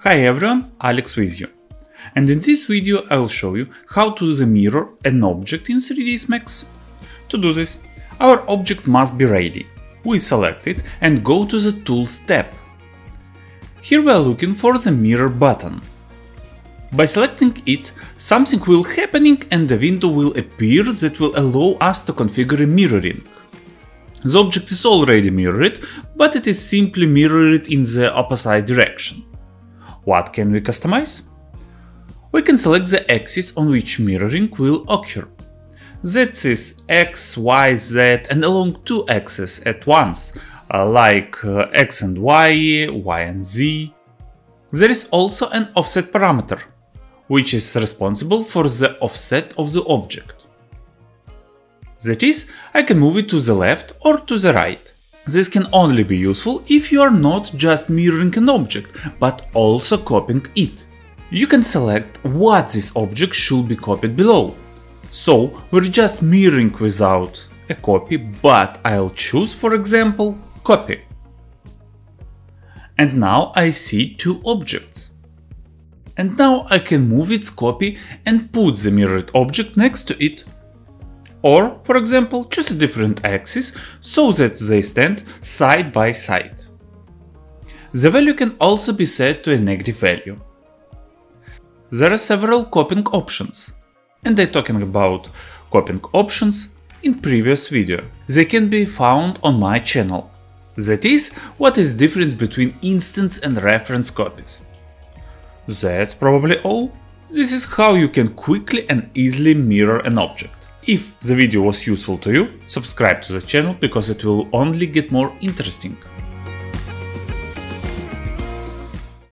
Hi everyone, Alex with you. And in this video I will show you how to the mirror an object in 3ds Max. To do this, our object must be ready. We select it and go to the Tools tab. Here we are looking for the mirror button. By selecting it, something will happening and a window will appear that will allow us to configure a mirroring. The object is already mirrored, but it is simply mirrored in the opposite direction. What can we customize? We can select the axis on which mirroring will occur. That is x, y, z and along two axes at once, uh, like uh, x and y, y and z. There is also an offset parameter, which is responsible for the offset of the object. That is, I can move it to the left or to the right. This can only be useful if you are not just mirroring an object, but also copying it. You can select what this object should be copied below. So we're just mirroring without a copy, but I'll choose for example copy. And now I see two objects. And now I can move its copy and put the mirrored object next to it or, for example, choose a different axis so that they stand side by side. The value can also be set to a negative value. There are several copying options, and I'm talking about copying options in previous video. They can be found on my channel. That is, what is difference between instance and reference copies. That's probably all. This is how you can quickly and easily mirror an object. If the video was useful to you, subscribe to the channel because it will only get more interesting.